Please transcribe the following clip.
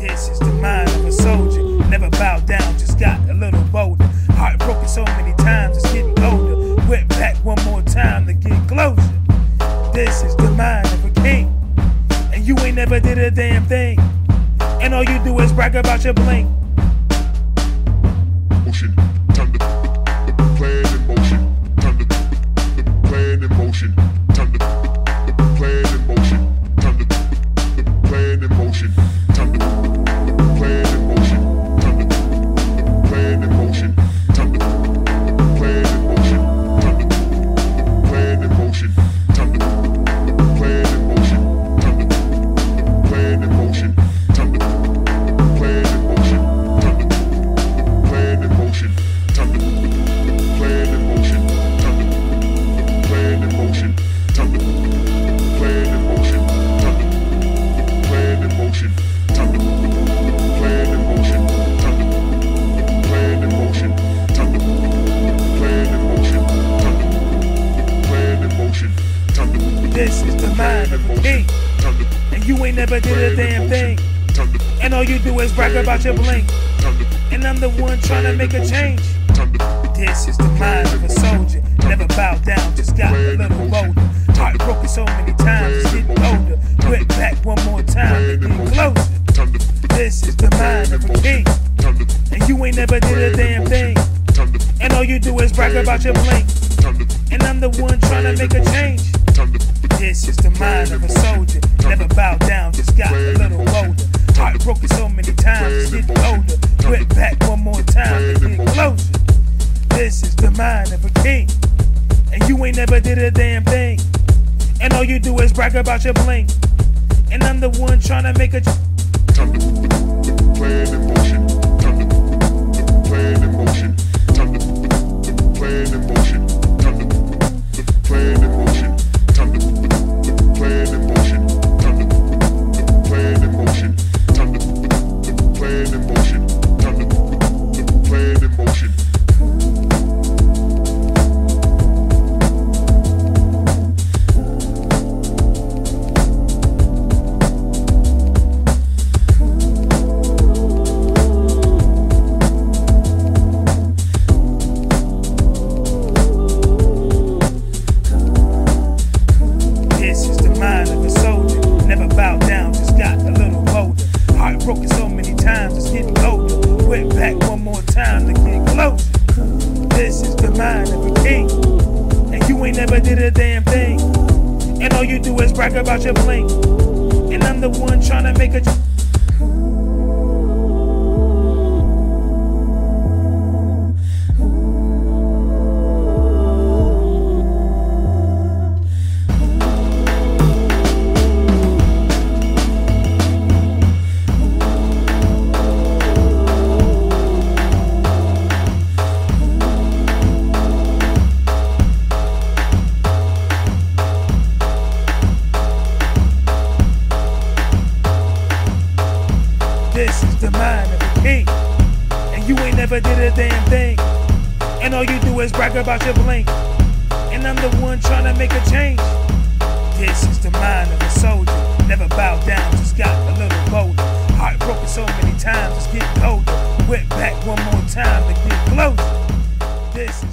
This is the mind of a soldier. Never bowed down, just got a little bolder. Heartbroken so many times, it's getting older. Went back one more time to get closer. This is the mind of a king. And you ain't never did a damn thing. And all you do is brag about your bling. And you ain't never did a damn thing. Time to put And all you do is brag about your bling. Time to put And I'm the one trying to make a change. This is the mind of a soldier. Never bowed down, just got a little bolder. Heartbroken so many times, it's getting older. Went back one more time get closer. Time to put the This is the mind of a king. Time to put And you ain't never did a damn thing. Time to put And all you do is brag about your bling. Time to put And I'm the one trying to make a change. Time to put This is the mind of a soldier. Never bowed down, just got a little bolder. Heartbroken so many times, getting older. Went back one more time to get closer. This is the mind of a king. And you ain't never did a damn thing. And all you do is brag about your bling. And I'm the one trying to make a a damn thing. And all you do is brag about your bling. And I'm the one trying to make a This is the mind of a king. And you ain't never did a damn thing. And all you do is brag about your bling. And I'm the one trying to make a change. This is the mind of a soldier. Never bowed down, just got a little bolder. Heartbroken so many times, it's getting colder. Went back one more time to get closer. This is